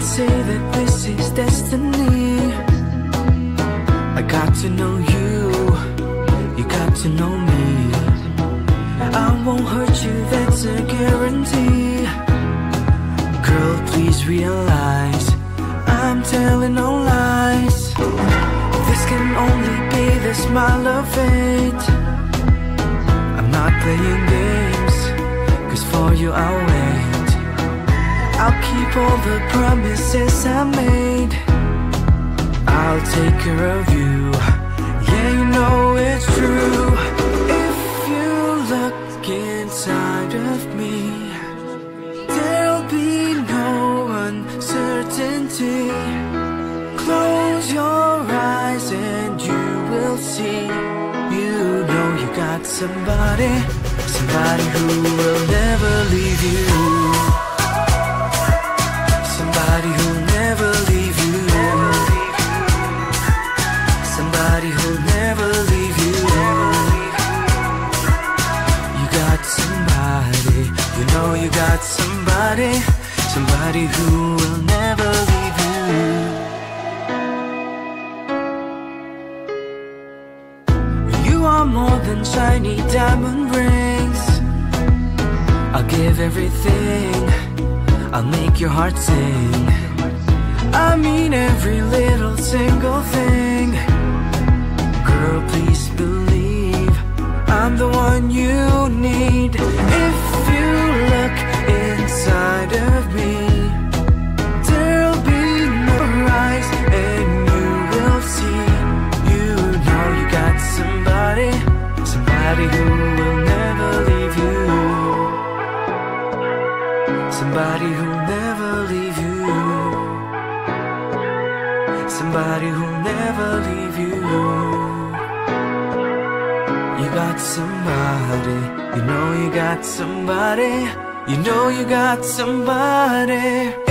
say that this is destiny. I got to know you, you got to know me. I won't hurt you, that's a guarantee. Girl, please realize I'm telling no lies. This can only be the smile of fate keep all the promises I made. I'll take care of you. Yeah, you know it's true. If you look inside of me There'll be no uncertainty. Close your eyes and you will see. You know you got somebody Somebody who will never somebody Somebody who will never leave you. You are more than shiny diamond rings. I'll give everything I'll make your heart sing. I mean every little single thing Somebody who will never leave you. Somebody who'll never leave you. Somebody who'll never leave you. You got somebody. You know you got somebody. You know you got somebody